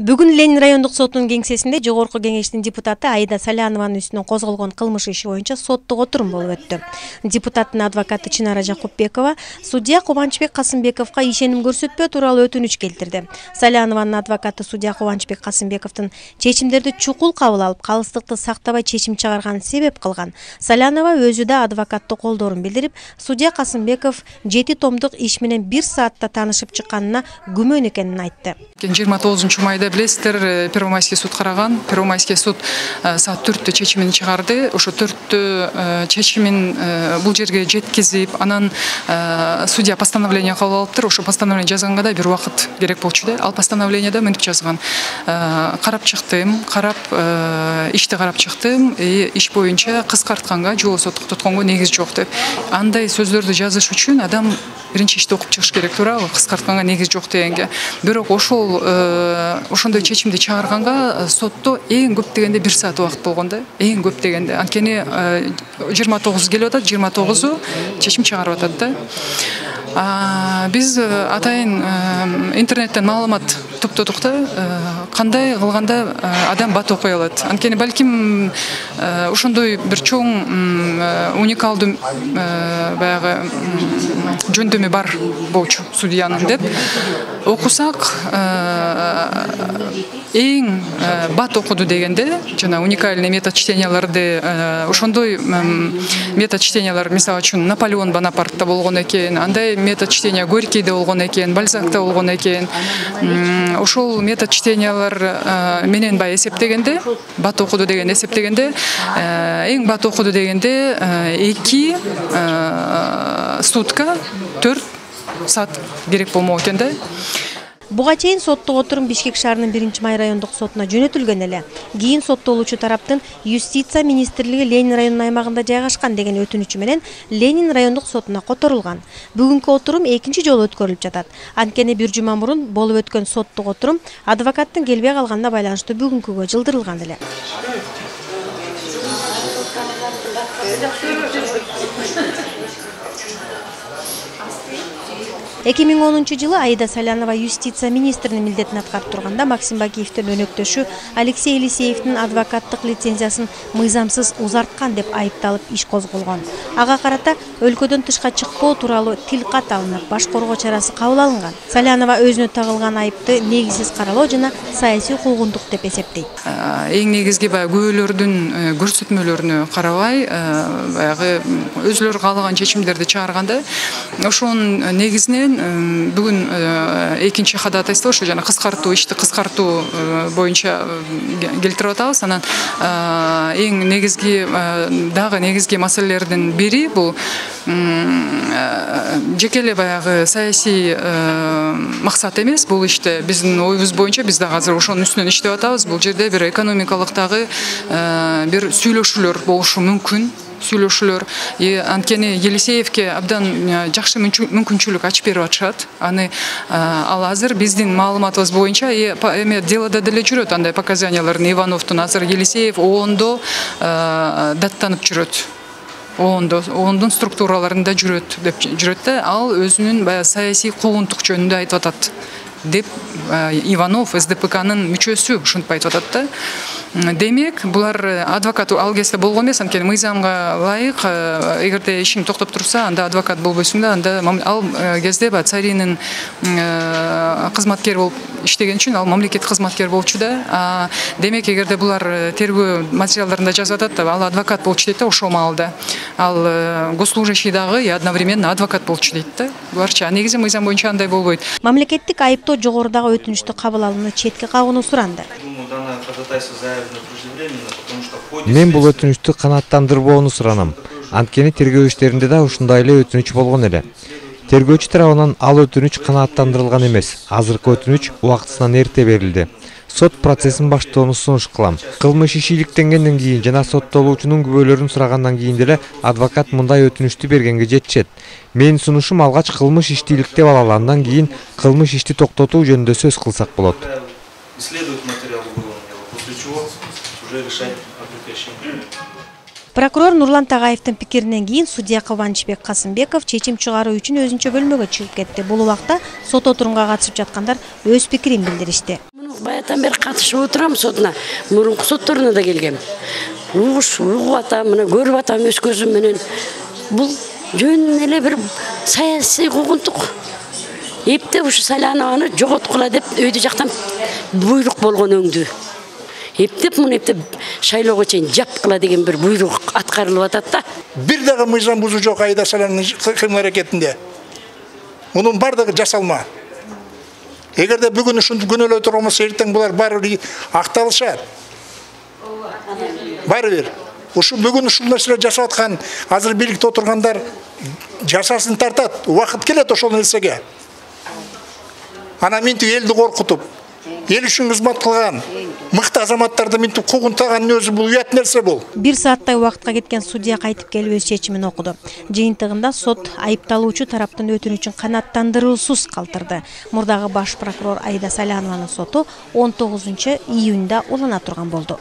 бүгүн ленин райондук сотунун кеңсесинде жогорку кеңештин депутаты аида салянованын үстүнөн козголгон кылмыш иши боюнча соттук отурум болуп өттү депутаттын адвокаты чынара жакупбекова судья кубанычбек касымбековго ишеним көрсөтпөө тууралуу өтүнүч келтирди салянованын адвокаты судья кубанычбек касымбековдун чечимдерди чукул кабыл алып калыстыкты сактабай чечим чыгарганын себеп кылган салянова өзү да адвокатты колдоорун билдирип судья касымбеков жети томдук иш менен бир саатта таанышып чыкканына күмөн экенин айтты. Жыйырма тогузунчу майда билесиздер э, первомайский суд караган. Первомайский суд э, саат төрттө чечимин чыгарды. Ошо төрттө э, чечимин бул жерге жеткизип анан судья постановление кабыл алыптыр ошо постановление жазганга да бир убакыт керек болчу да. Ал постановлениеде мынтип жазган. Карап чыктым карап ишти карап чыктым иш боюнча кыскартканга же болбосо токтотконго негиз жок деп. Андай сөздөрдү жазыш үчүн адам биринчи ишти окуп чыгыш керек туурабы кыскартканга негиз жок дегенге. Бирок ошол ошондой чечимди чыгарганга сотто эң көп дегенде бир саат убакыт болгон да эң көп дегенде. Анткени жыйырма тогуз келип атат жыйырма тогузу чечим чыгарып атат да. Биз атайын интернеттен маалымат топтодук да кандай кылганда адам бат окуй алат? Анткени балким ошондой бир чоң уникалдуу баягы жөндөмү бар болчу судьянын деп. Окусак эң бат окуду дегенде жана уникальный метод чтенияларды ошондой метод чтениялар мисалы үчүн наполеон бонапартта болгон экен андай метод чтения горькийде болгон экен бальзакта болгон экен. Ошол метод чтениялар менен баягы эсептегенде бат окуду деген эсептегенде эң бат окуду дегенде эки сутка төрт саат керек болмок экен да. Буга чейин соттук отурум бишкек шаарынын биринчи май райондук сотуна жөнөтүлгөн эле. Кийин соттолуучу тараптын юстиция министрлиги ленин районунун аймагында жайгашкан деген өтүнүчү менен ленин райондук сотуна которулган бүгүнкү отурум экинчи жолу өткөрүлүп жатат. Анткени бир жума мурун болуп өткөн соттук отурум адвокаттын келбей калганына байланыштуу бүгүнкүгө жылдырылган эле эки миң онунчу жылы аида салянова юстиция министринин милдетин аткарып турганда максим бакиевдин өнөктөшү алексей елисеевдин адвокаттык лицензиясын мыйзамсыз узарткан деп айыпталып иш козголгон. Ага карата өлкөдөн тышка чыкпоо тууралуу тил кат алынып баш коргоо чарасы кабыл алынган. Салянова өзүнө тагылган айыпты негизсиз каралоо жана саясий куугунтук деп эсептейт. Эң негизги баягы күбөлөрдүн көрсөтмөлөрүнө карабай баягы өзүлөрү каалаган чечимдерди чыгарганда ошонун негизинен бүгүн экинчи ходатайство ушу жана кыскартуу ишти кыскартуу боюнча келтирип атабыз анан эң негизги дагы негизги маселелердин бири бул жеке эле баягы саясий максат эмес. Бул иште биздин оюбуз боюнча биз дагы азыр ошонун үстүнөн иштеп атабыз. Бул жерде бир экономикалык дагы бир сүйлөшүүлөр болушу мүмкүн сүйлөшүүлөр. Анткени елисеевке абдан жакшы мүмкүнчүлүк ачып берип атышат. Аны ал азыр биздин маалыматыбыз боюнча эме делодо деле жүрөт. Андай показаниялар ивановдун азыр елисеев оондо даттанып жүрөт. Оондо оондун структураларында жүрөт деп жүрөт да ал өзүнүн баягы саясий куугунтук жөнүндө айтып атат. Деп иванов сдпкнын мүчөсү ушинтип айтып атат да. Демек булар адвокат ал кезде болгон эмес анткени мыйзамга ылайык эгерде ишиң токтоп турса анда адвокат болбойсуң да анда ал кезде баягы царинин кызматкери болуп иштеген үчүн ал мамлекеттик кызматкер болчу да. Демек эгерде булар тергөө материалдарында жазып атат да ал адвокат болчу дейт да ошол маалда ал госслужащий дагы и одновременно адвокат болчу дейт да. Буларчы а негизи мыйзам боюнча андай болбойт. Мамлекеттик айыптоо жогорудагы өтүнүчтү кабыл алууну четке кагууну суранды. Мен бул өтүнүчтү канааттандырбоону суранам. Анткени тергөө иштеринде да ушундай эле өтүнүч болгон эле. Тергөөчү тарабынан ал өтүнүч канааттандырылган эмес. Азыркы өтүнүч убактысынан эрте берилди сот процессин баштоону сунуш кылам. Кылмыш иши иликтенгенден кийин жана соттолуучунун күбөлөрүн сурагандан кийин деле адвокат мындай өтүнүчтү бергенге жетишет. Менин сунушум алгач кылмыш ишти иликтеп алалы андан кийин кылмыш ишти токтотуу жөнүндө сөз кылсак болот. Исследовать материал после чего уже решать о прекращении прокурор нурлан тагаевдин пикиринен кийин судья кубанычбек касымбеков чечим чыгаруу үчүн өзүнчө бөлмөгө чыгып кетти. Бул убакта сот отурумга катышып жаткандар өз пикирин билдиришти. Баягыдан бери катышып отурам сотуна мурунку сотторуна да келгем. Угуш угуп атам мына көрүп атам өз көзүм менен. Бул жөн эле бир саясий куугунтук эптеп ушу салянованы жоготкула деп өйдө жактан буйрук болгон өңдү эптеп муну эптеп шайлоого чейин жапкыла деген бир буйрук аткарылып атат да. Бир дагы мыйзам бузуу жок аида саляновнун кыймыл аракетинде мунун баардыгы жасалма. Ушинтип күнөөлөй турган болсо эртең булар баары бир акталышат баары бир ушу бүгүн ушул нерселерди жасап аткан азыр бийликте отургандар жазасын тартат убакыт келет ошол нерсеге анан минтип элди коркутуп эл үчүн кызмат кылган мыкты азаматтарды минтип куугунтаганын өзү бул уят нерсе бул бир сааттай убакытка кеткен судья кайтып келип өз чечимин окуду жыйынтыгында сот айыпталуучу тараптын өтүнүчүн канааттандыруусуз калтырды мурдагы баш прокурор аида салянованын соту он тогузунчу июнда улана турган болду